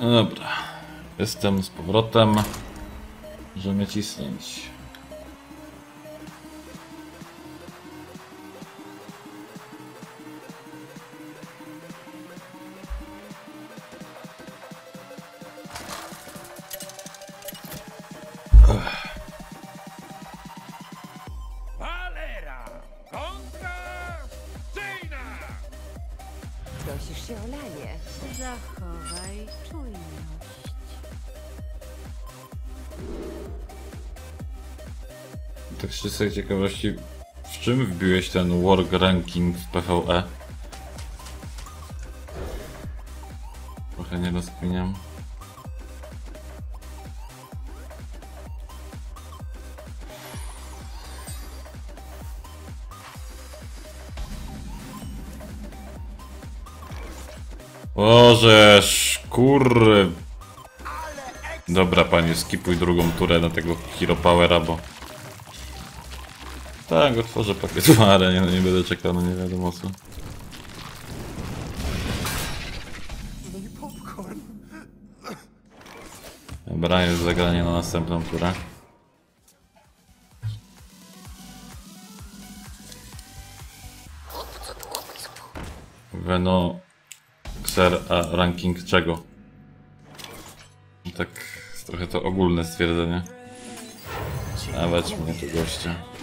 Dobra. Jestem z powrotem. Możemy cisnąć. Z ciekawości, w czym wbiłeś ten work ranking w PvE? Trochę nie rozkminiam. Bożeż, kurry. Dobra, panie, skipuj drugą turę na tego Hero Powera, bo... Tak, otworzę pakiet w arenie, no nie będę czekał na nie wiadomo co. Dobra, jest zagranie na następną turę. Veno... Xer, a ranking czego? Tak, trochę to ogólne stwierdzenie. Dawać mnie tu gościa.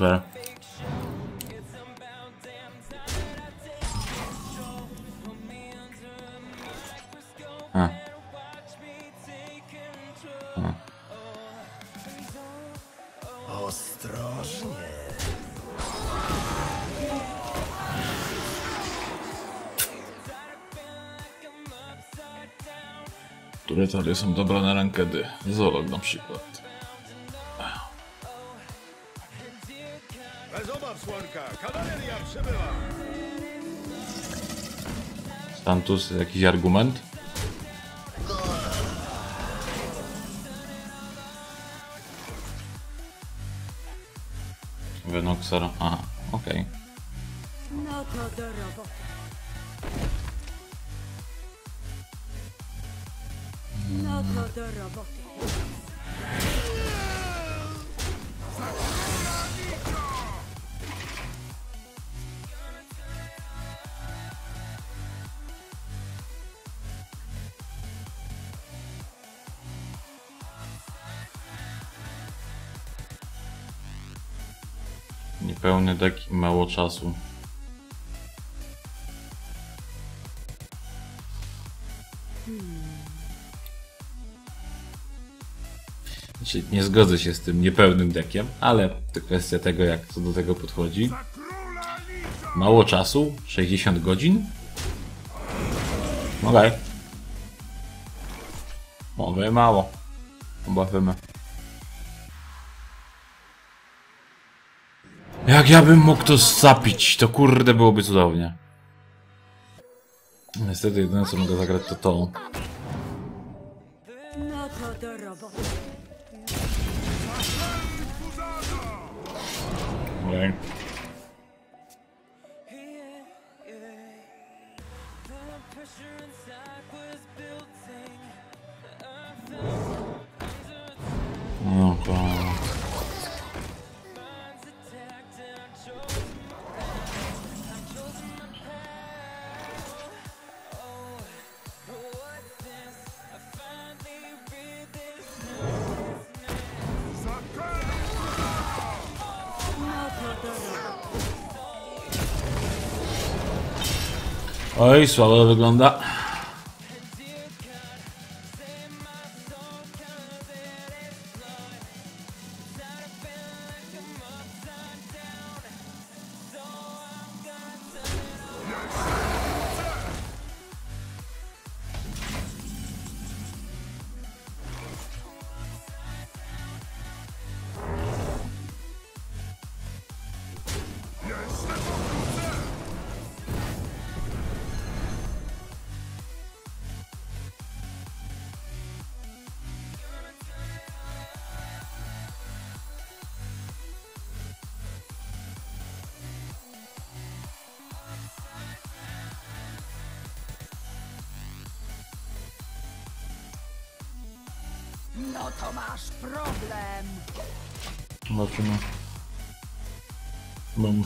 Super. A. A. Ostrożnie. Które są dobre na rankedy? Zolog na przykład. Stantus, jakiś argument? Venoxer, aha, okej. No to do roboty. No to do roboty. Niepełny dek i mało czasu. Znaczy, nie zgodzę się z tym niepełnym dekiem, ale to kwestia tego, jak co do tego podchodzi. Mało czasu? 60 godzin? Okej. Mogę mało. Zobaczymy. Ja bym mógł to zapić, to kurde byłoby cudownie. Niestety jedyne co mogę zagrać to to. No. Okay. Oj, słabo wygląda.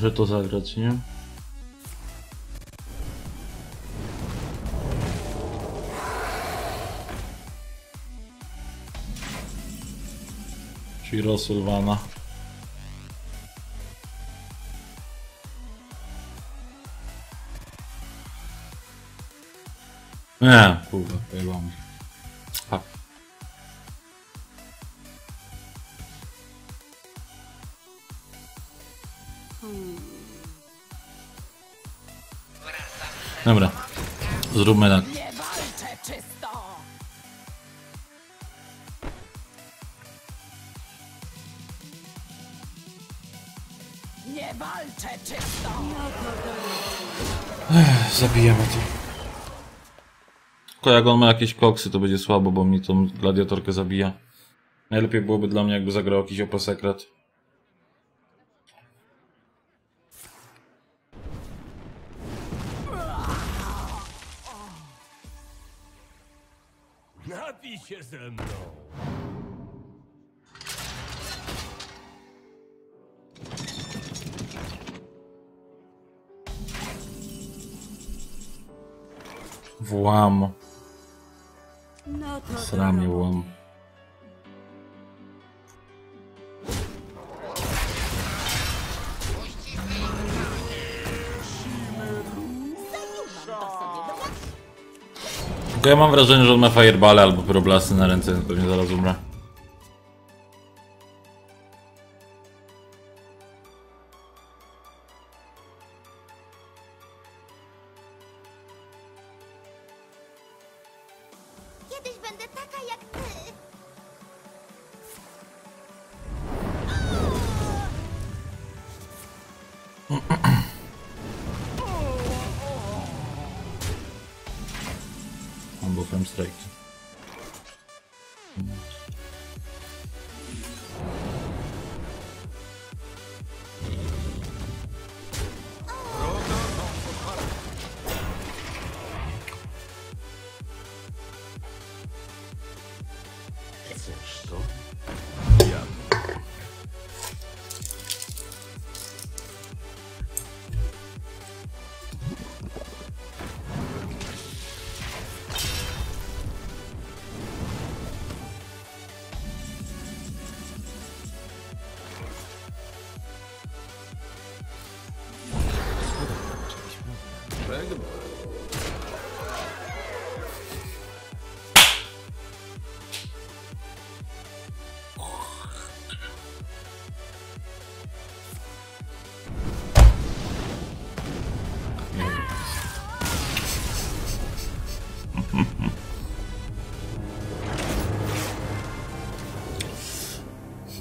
Muszę to zagrać, nie? Czyli Sylwana. Nie, kurwa, pojebał Dobra. Zróbmy tak. Nie walczę czysto. Do Zabijemy to. Tylko jak on ma jakieś koksy, to będzie słabo, bo mi tą gladiatorkę zabija. Najlepiej byłoby dla mnie, jakby zagrał jakiś OP sekret. Się ze mną. Włam. No Sramie. Tylko ja mam wrażenie, że on ma fireball albo pyroblasty na ręce, pewnie zaraz umrę.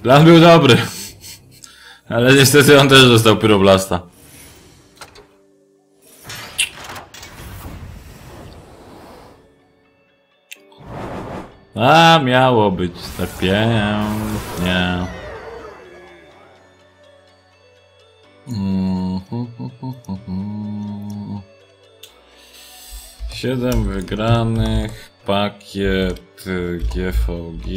Plan był dobry. Ale niestety on też dostał pyroblasta. A miało być tak pięknie. Hu. Siedem wygranych, pakiet GVG.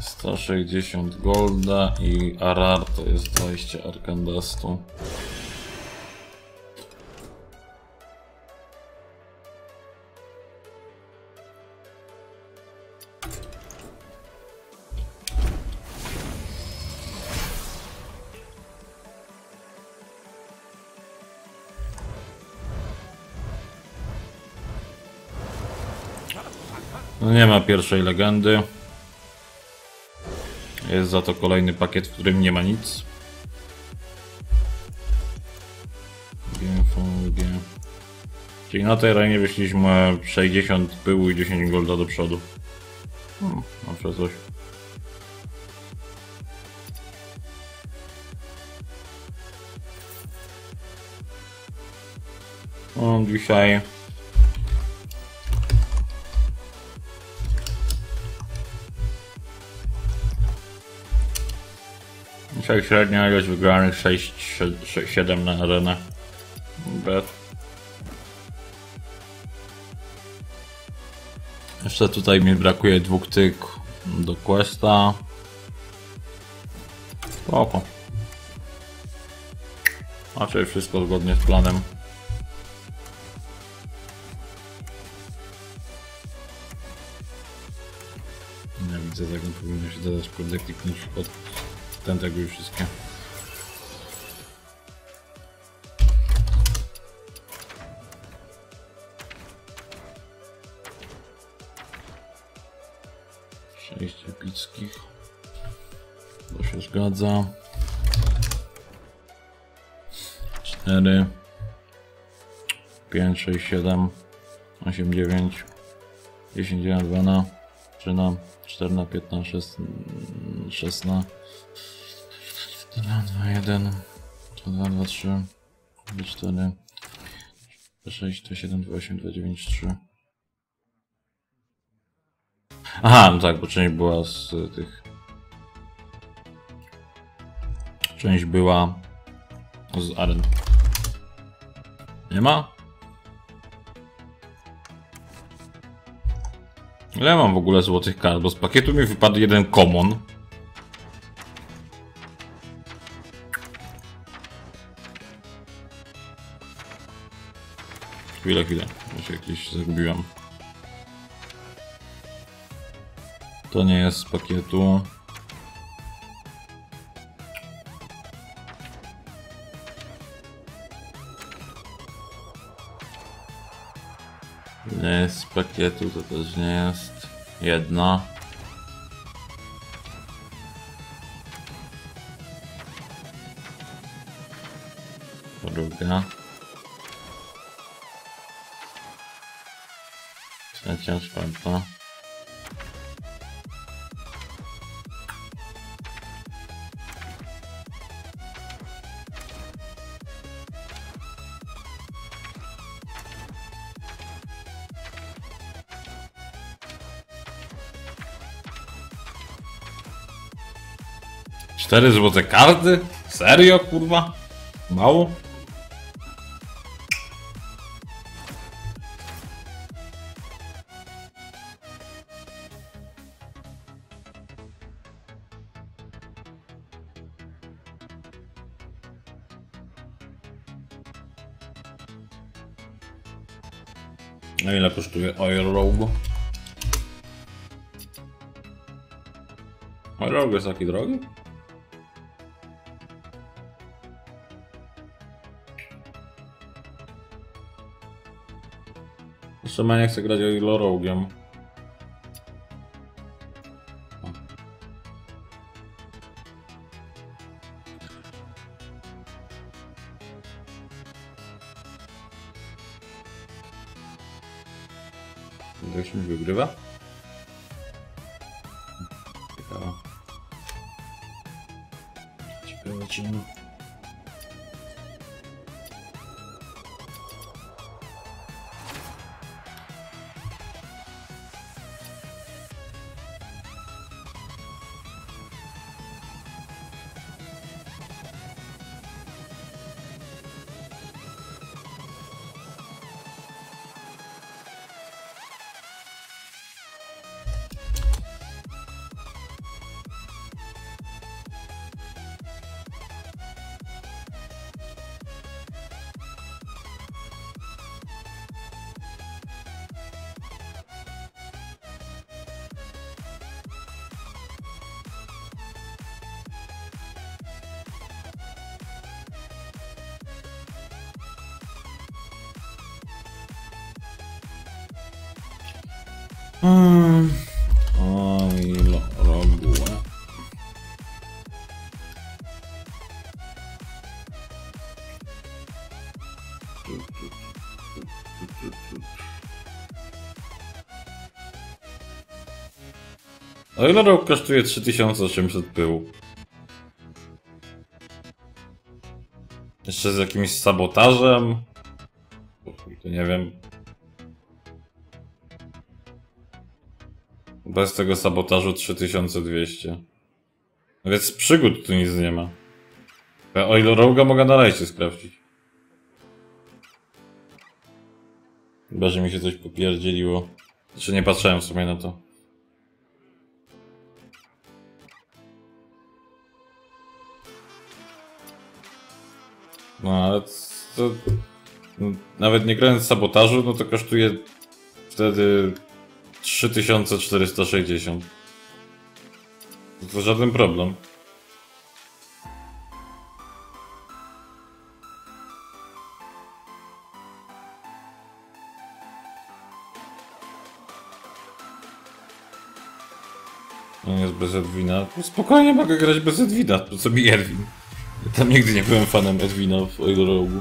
160 golda i arar to jest 20 arkandastu. No nie ma pierwszej legendy. Jest za to kolejny pakiet, w którym nie ma nic. GVG. Czyli na tej arenie wyszliśmy 60 pyłu i 10 golda do przodu. Hmm, zawsze coś. No, dzisiaj Dzisiaj średnia ilość wygranych 6, 6 7 na arenę. Bet. Jeszcze tutaj mi brakuje dwóch tyk do questa. Spoko. Raczej wszystko zgodnie z planem. Nie widzę tego, powinno się dodać kurde kliknąć od ten tego już wszystkie. Sześć epickich. To się zgadza. Cztery. Pięć, sześć, siedem. Osiem, dziewięć. Dziesięć, jeden, dwa na. Trzy na. Cztery na, piętna, szest, szesna. Dwa, dwa, jeden. Dwa, dwa, trzy. Dwa, cztery. Dwa, sześć, dwa, siedem, dwa, osiem, dwa, dziewięć, trzy. Aha, no tak, bo część była z tych. Część była z aren. Nie ma? Ile mam w ogóle złotych kart? Bo z pakietu mi wypadł jeden common. Chwilę, chwilę. Ja się zagubiłem. To nie jest z pakietu. Pakietu, to też nie jest. Jedna. Druga. Trzecia, czwarta. Cztery złote karty? Serio, kurwa? Mało? A ile kosztuje Oil Rogue? Oil Rogue jest taki drogi? Ma nie chce grać Oil Rogue'iem. Jak mi wygrywa? Ciekawe. Ciekawe. Oil Rogue kosztuje 3800 pyłu. Jeszcze z jakimś sabotażem? To nie wiem. Bez tego sabotażu 3200. No Więc przygód tu nic nie ma. Ja Oil Rogue'a mogę na rajcie sprawdzić. Chyba, że mi się coś popierdzieliło. Czy nie patrzyłem w sumie na to. No ale to, no, nawet nie grając sabotażu, no to kosztuje wtedy 3460. To żaden problem. On jest bez Edwina. No Spokojnie mogę grać bez Edwina. Po co mi Edwin? Ja tam nigdy nie byłem fanem Edwina w Rogu.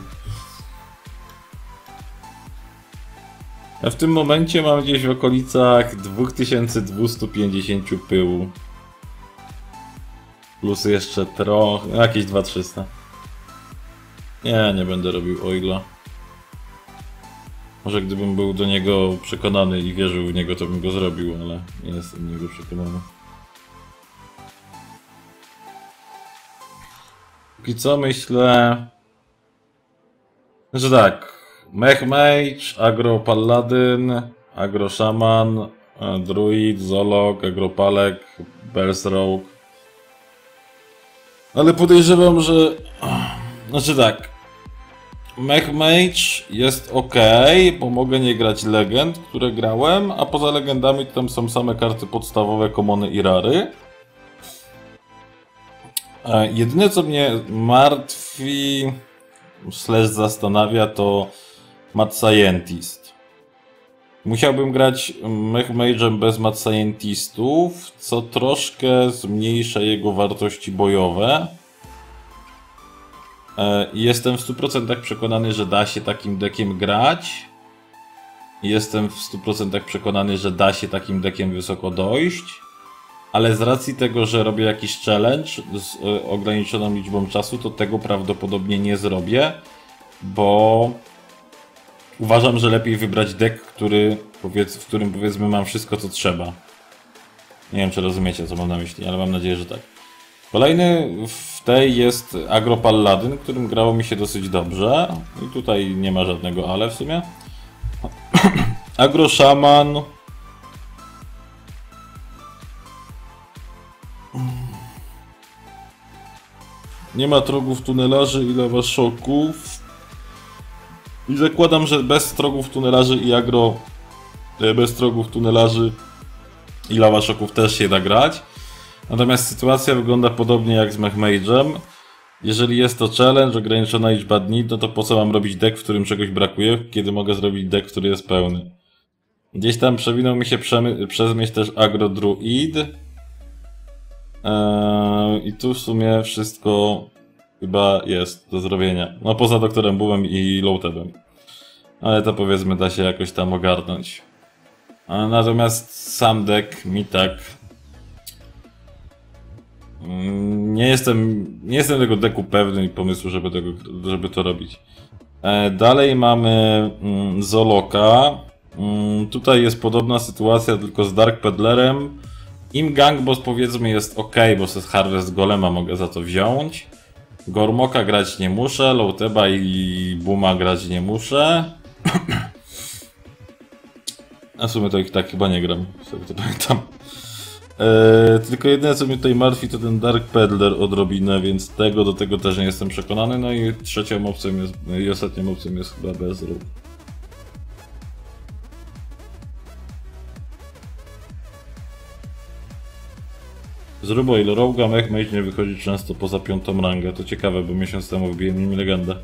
A w tym momencie mam gdzieś w okolicach 2250 pyłu. Plus jeszcze trochę, no jakieś 2300. Nie, nie będę robił oila. Może gdybym był do niego przekonany i wierzył w niego, to bym go zrobił, ale nie jestem niego przekonany. Póki co myślę, że tak. Mech Mage, Agro Paladyn, Agro Shaman, e, Druid, Zolog, Agro Palek, Bells Rogue. Ale podejrzewam, że... Znaczy tak. Mech Mage jest ok, bo mogę nie grać legend, które grałem, a poza legendami tam są same karty podstawowe, komony i rary. Jedyne co mnie martwi, slash zastanawia to Mad Scientist. Musiałbym grać Mech Mage'em bez Mad Scientistów, co troszkę zmniejsza jego wartości bojowe. E, Jestem w 100% przekonany, że da się takim dekiem grać. Jestem w 100% przekonany, że da się takim dekiem wysoko dojść. Ale z racji tego, że robię jakiś challenge z e, ograniczoną liczbą czasu, to tego prawdopodobnie nie zrobię, bo uważam, że lepiej wybrać deck, który, powiedz, w którym powiedzmy mam wszystko, co trzeba. Nie wiem, czy rozumiecie, co mam na myśli, ale mam nadzieję, że tak. Kolejny w tej jest Agro Paladyn, którym grało mi się dosyć dobrze. I tutaj nie ma żadnego ale w sumie. Agro Shaman. Nie ma trogów tunelarzy i lawaszoków. I zakładam, że bez trogów tunelarzy i agro... e, Bez trogów tunelarzy i lawaszoków też się da grać. Natomiast sytuacja wygląda podobnie jak z Mechmage'em. Jeżeli jest to challenge, ograniczona liczba dni, no to po co mam robić deck, w którym czegoś brakuje, kiedy mogę zrobić deck, który jest pełny. Gdzieś tam przewinął mi się przez myśl też Agro Druid. Eee, I tu w sumie wszystko chyba jest do zrobienia. No poza doktorem Boomem i Lowtebem. Ale to powiedzmy da się jakoś tam ogarnąć. Natomiast sam deck mi tak Mm, Nie jestem, nie jestem tego deku pewny i pomysłu, żeby, tego, żeby to robić. E, dalej mamy mm, Zoloka. Mm, tutaj jest podobna sytuacja, tylko z Dark Peddlerem. Im Gang Boss powiedzmy jest ok, bo z Harvest Golema mogę za to wziąć. Gormoka grać nie muszę, Lowteba i Buma grać nie muszę. A w sumie to ich tak chyba nie gram, tego to pamiętam. Eee, tylko jedyne co mnie tutaj martwi to ten Dark Peddler odrobinę, więc tego do tego też nie jestem przekonany. No i trzecią opcją jest, i ostatnią opcją jest chyba Bezrób. Zrób o ile Roga Mech nie wychodzi często poza piątą rangę. To ciekawe, bo miesiąc temu wbiłem nim legendę.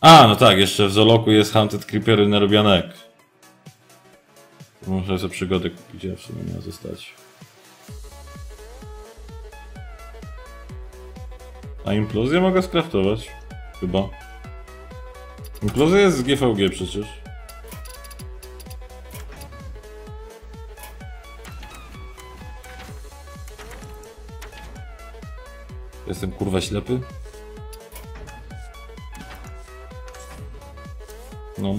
A, no tak, jeszcze w Zoloku jest Hunted Creeper narobianek. Muszę sobie przygodę kupić, a w sumie miała zostać. A implozję mogę skraftować? Chyba. Implozja jest z GVG przecież. Jestem kurwa ślepy? No.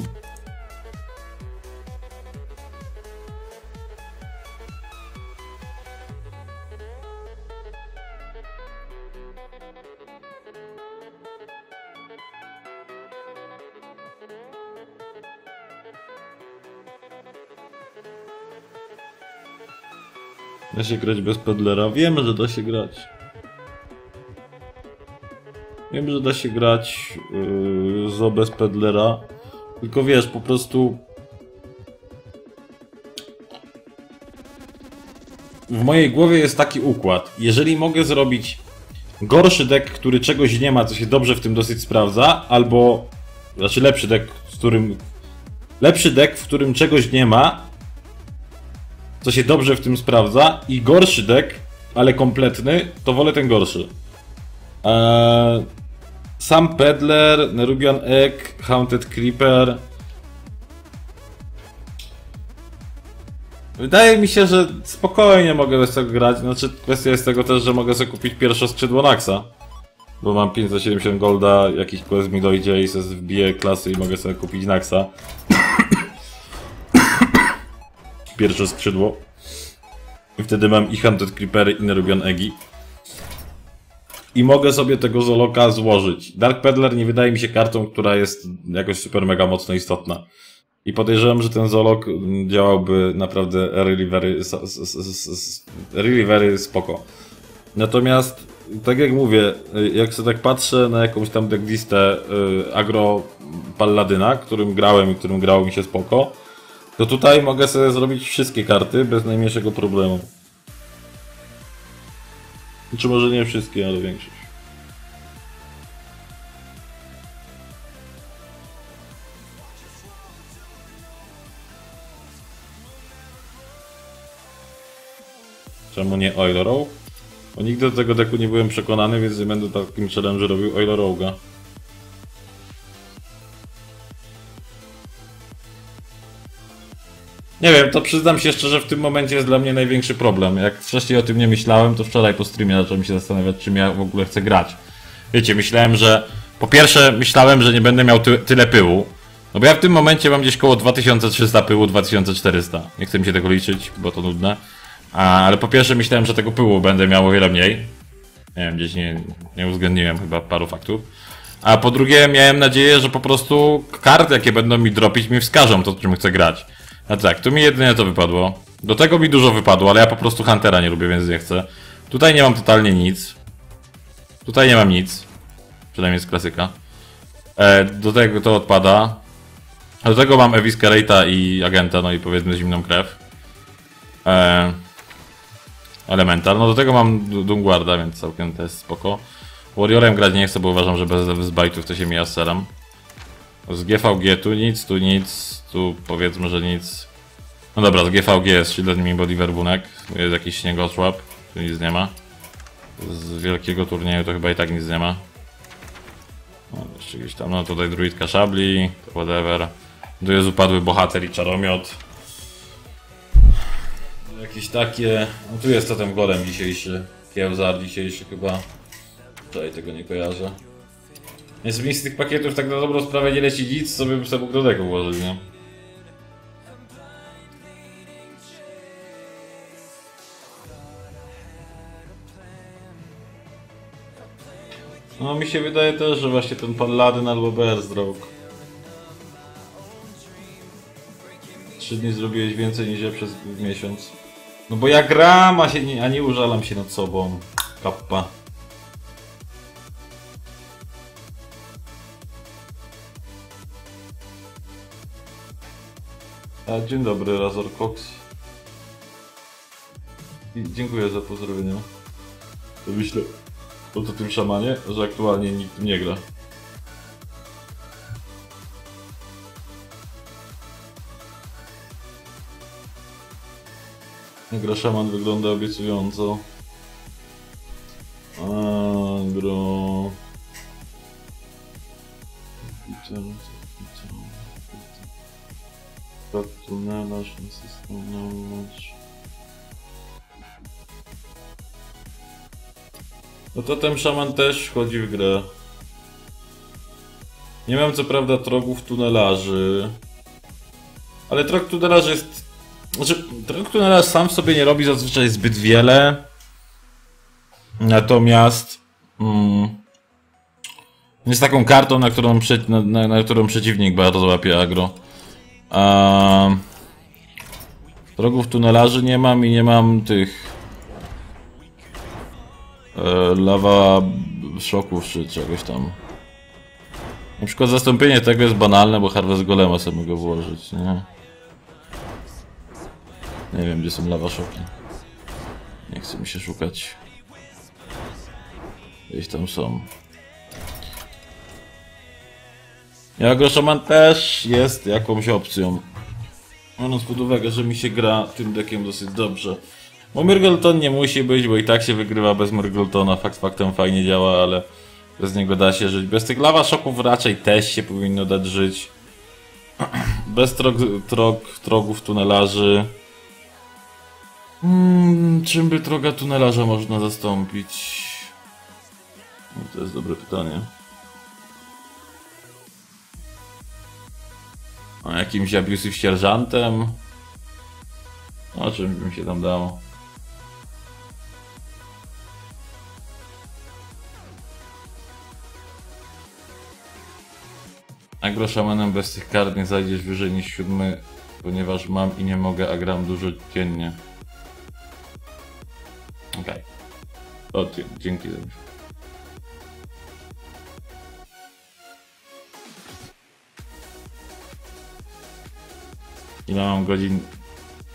Da się grać bez pedlera. Wiem, że da się grać. Wiem, że da się grać yy, zo bez pedlera. Tylko wiesz, po prostu... W mojej głowie jest taki układ. Jeżeli mogę zrobić gorszy deck, który czegoś nie ma, co się dobrze w tym dosyć sprawdza, albo... Znaczy lepszy deck, z którym... Lepszy deck, w którym czegoś nie ma, co się dobrze w tym sprawdza i gorszy deck, ale kompletny, to wolę ten gorszy. Eee, sam Peddler, Nerubian Egg, Haunted Creeper. Wydaje mi się, że spokojnie mogę bez tego grać. Znaczy, kwestia jest tego też, że mogę sobie kupić pierwsze skrzydło Naxa. Bo mam 570 golda, jakiś quest mi dojdzie i sobie wbiję klasy i mogę sobie kupić Naxa. Pierwsze skrzydło. I wtedy mam i Hunted Creepery i Nerubian Eggi. I mogę sobie tego Zoloka złożyć. Dark Peddler nie wydaje mi się kartą, która jest jakoś super mega mocno istotna. I podejrzewam, że ten Zolok mm, działałby naprawdę really very, really very spoko. Natomiast, tak jak mówię, y, jak sobie tak patrzę na jakąś tam decklistę y, agro Palladyna, którym grałem i którym grało mi się spoko, to tutaj mogę sobie zrobić wszystkie karty bez najmniejszego problemu. Czy może nie wszystkie, ale większość. Czemu nie Oil Rogue? Bo nigdy do tego deku nie byłem przekonany, więc nie będę takim challenge robił Oil Rogue'a. Nie wiem, to przyznam się szczerze, w tym momencie jest dla mnie największy problem. Jak wcześniej o tym nie myślałem, to wczoraj po streamie zacząłem się zastanawiać, czym ja w ogóle chcę grać. Wiecie, myślałem, że... Po pierwsze, myślałem, że nie będę miał ty tyle pyłu. No bo ja w tym momencie mam gdzieś koło 2300 pyłu, 2400. Nie chcę mi się tego liczyć, bo to nudne. A, ale po pierwsze myślałem, że tego pyłu będę miał o wiele mniej. Nie wiem, gdzieś nie, nie uwzględniłem chyba paru faktów. A po drugie miałem nadzieję, że po prostu karty, jakie będą mi dropić, mi wskażą to, czym chcę grać. A tak, tu mi jedynie to wypadło. Do tego mi dużo wypadło, ale ja po prostu Huntera nie lubię, więc nie chcę. Tutaj nie mam totalnie nic. Tutaj nie mam nic. Przynajmniej z klasyka. E, do tego to odpada. Do tego mam Ewiska Rate'a i Agenta, no i powiedzmy zimną krew. E, Elemental. No do tego mam Du- Doomguarda, więc całkiem to jest spoko. Warriorem grać nie chcę, bo uważam, że bez zbajtów to się mija z serem. Z GVG tu nic, tu nic, tu powiedzmy, że nic. No dobra, z GVG jest średni body werbunek, tu jest jakiś śniegoszłap, tu nic nie ma. Z wielkiego turnieju to chyba i tak nic nie ma. No, jeszcze gdzieś tam, no tutaj druidka szabli, whatever. Tu jest upadły bohater i czaromiot. Jakieś takie... No tu jest to ten golem dzisiejszy, kiełzar dzisiejszy chyba. Tutaj tego nie kojarzę. Więc mi z tych pakietów tak na dobrą sprawę nie leci nic, co bym sobie tego ułożyć, nie? No mi się wydaje też, że właśnie ten Paladin albo Bearstroke. Trzy dni zrobiłeś więcej niż ja przez miesiąc. No bo ja gram, a, się nie, a nie użalam się nad sobą. Kappa. A, dzień dobry, Razor Cox. I dziękuję za pozdrowienia. To myślę o to tym szamanie, że aktualnie nikt nie gra. Gra szaman wygląda obiecująco. No to ten szaman też wchodzi w grę. Nie mam co prawda trogów tunelarzy. Ale trog tunelarzy jest... Znaczy, trog tunelarz sam w sobie nie robi zazwyczaj zbyt wiele. Natomiast... Mm, jest taką kartą, na którą, na, na, na którą przeciwnik bardzo łapie agro. A... Trogów tunelarzy nie mam i nie mam tych... e, lawa szoków czy czegoś tam. Na przykład zastąpienie tego jest banalne, bo Harvest Golema sobie mogę włożyć, nie? Nie wiem, gdzie są lawa szoki. Nie chce mi się szukać. Gdzieś tam są. Jako szaman też jest jakąś opcją. Biorąc pod uwagę, że mi się gra tym deckiem dosyć dobrze. Bo Myrgleton nie musi być, bo i tak się wygrywa bez Myrgletona. Fakt faktem fajnie działa, ale bez niego da się żyć. Bez tych lawa szoków raczej też się powinno dać żyć. Bez trog, trog, trogów tunelarzy. Hmm, czym by droga tunelarza można zastąpić? No, to jest dobre pytanie. A jakimś abusive sierżantem? O czym bym się tam dało? Agroszamanem bez tych kart nie zajdziesz wyżej niż siódmy, ponieważ mam i nie mogę, a gram dużo dziennie. Okej. O, dzie- dzięki za Ile mam godzin...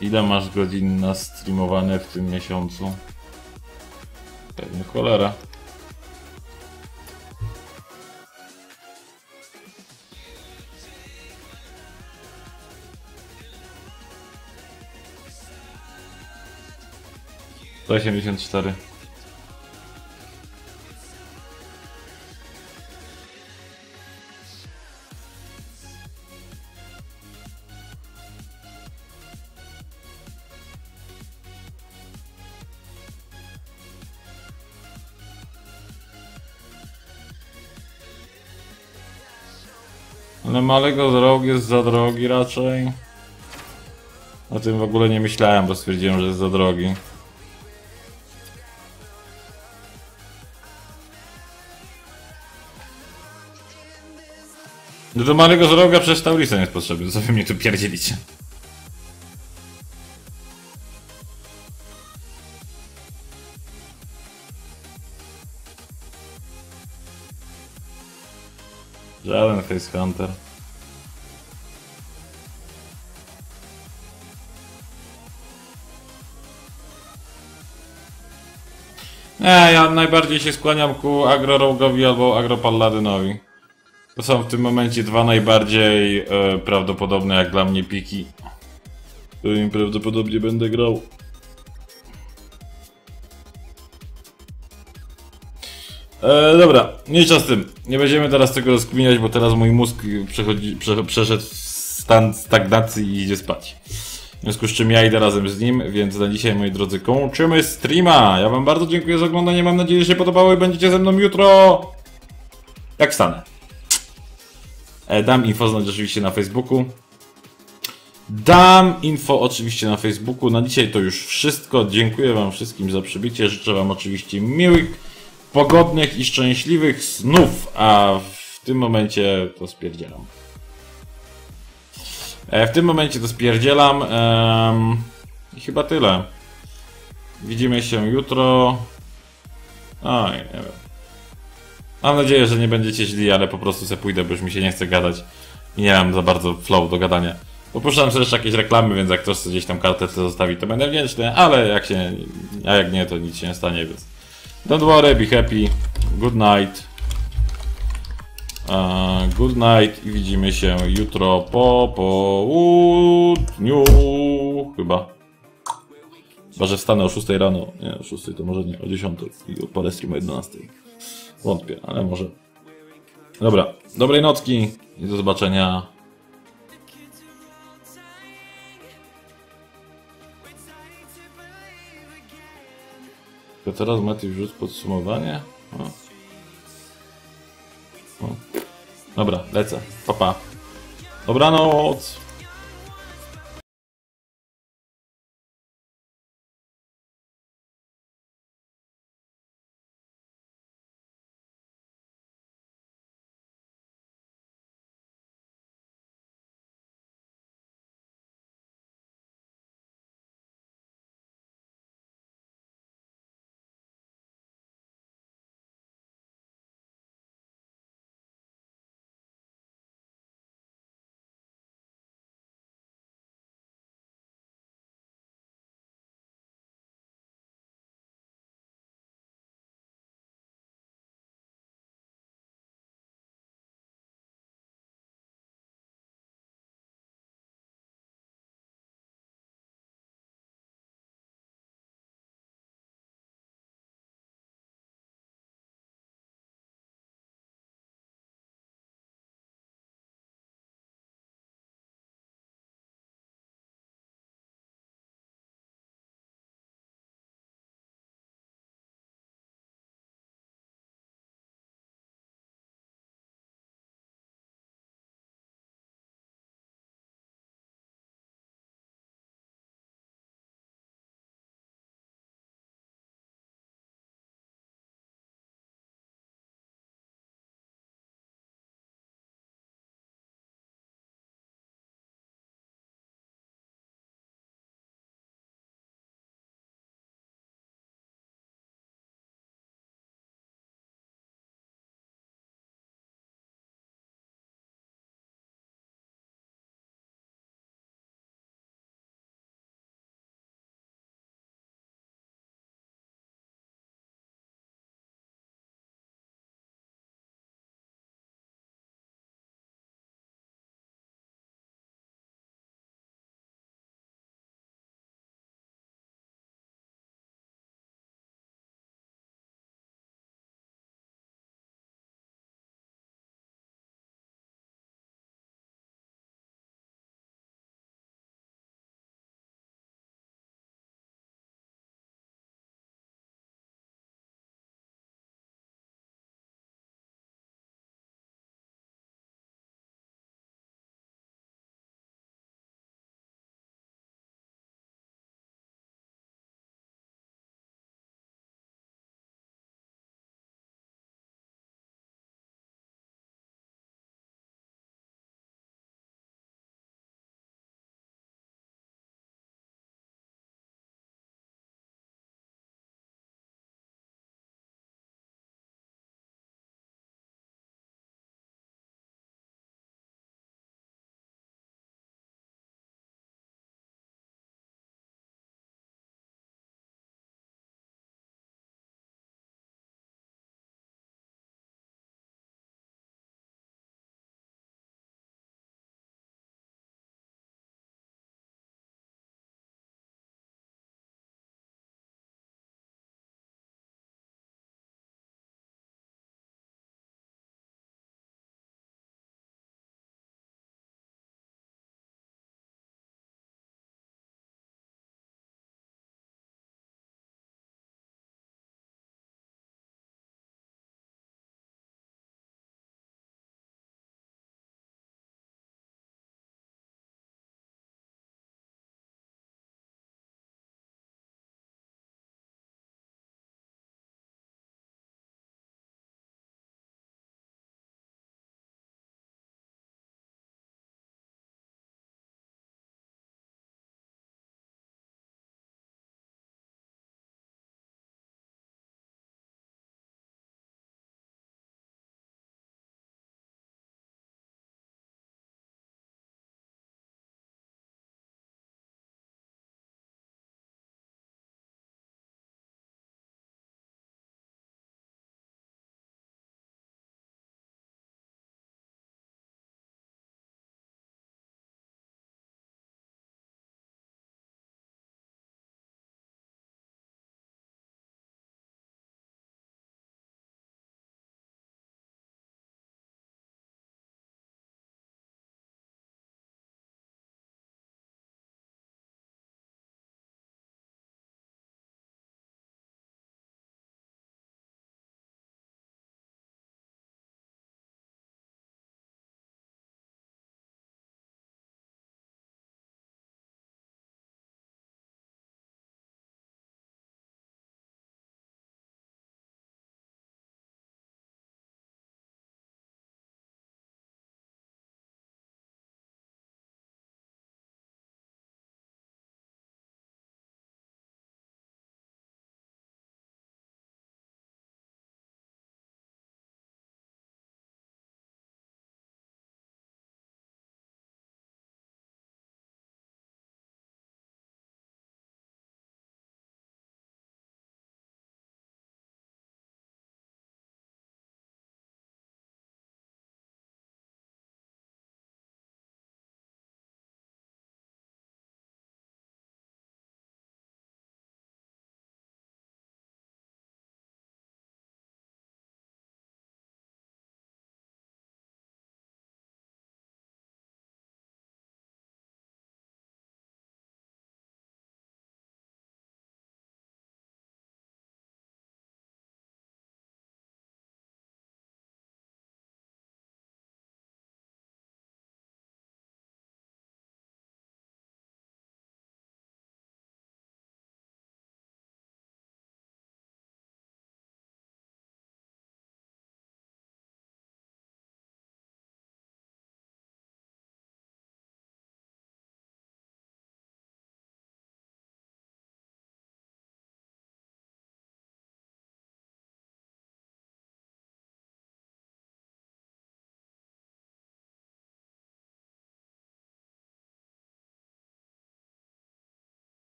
Ile masz godzin na streamowane w tym miesiącu? Pewnie cholera. To 84. Ale malego zrog jest za drogi raczej. O tym w ogóle nie myślałem, bo stwierdziłem, że jest za drogi. Do malego zroga przecież Taurisa jest potrzebny, co wy mnie tu pierdzielicie? Żaden Face Hunter. Nie, ja najbardziej się skłaniam ku Agro albo Agro Palladynowi. To są w tym momencie dwa najbardziej e, prawdopodobne jak dla mnie piki. Którymi prawdopodobnie będę grał. E, dobra, mniejsza z tym. Nie będziemy teraz tego rozkminiać, bo teraz mój mózg przechodzi, prze, przeszedł w stan stagnacji i idzie spać. W związku z czym ja idę razem z nim, więc na dzisiaj, moi drodzy, kończymy streama. Ja wam bardzo dziękuję za oglądanie, mam nadzieję, że się podobało i będziecie ze mną jutro. Jak wstanę. E, Dam info znać oczywiście na Facebooku. Dam info oczywiście na Facebooku. Na dzisiaj to już wszystko. Dziękuję Wam wszystkim za przybycie. Życzę Wam oczywiście miłych, pogodnych i szczęśliwych snów. A w tym momencie to spierdzielam. E, W tym momencie to spierdzielam. I chyba tyle. Widzimy się jutro. Oj, nie wiem. Mam nadzieję, że nie będziecie źli, ale po prostu se pójdę, bo już mi się nie chce gadać. I nie mam za bardzo flow do gadania. Opuszczam sobie jeszcze jakieś reklamy, więc jak ktoś chce gdzieś tam kartę chce zostawić, to będę wdzięczny, ale jak się, a jak nie, to nic się nie stanie, więc don't worry, be happy, good night. Good night i widzimy się jutro po południu, chyba. Chyba, że wstanę o 6 rano, nie, o 6 to może nie, o 10 i odpalę stream o 11. Wątpię, ale może. Dobra, dobrej nocki i do zobaczenia. To teraz Mati wrzuć podsumowanie? O. O. Dobra, lecę. Pa, pa. Dobranoc!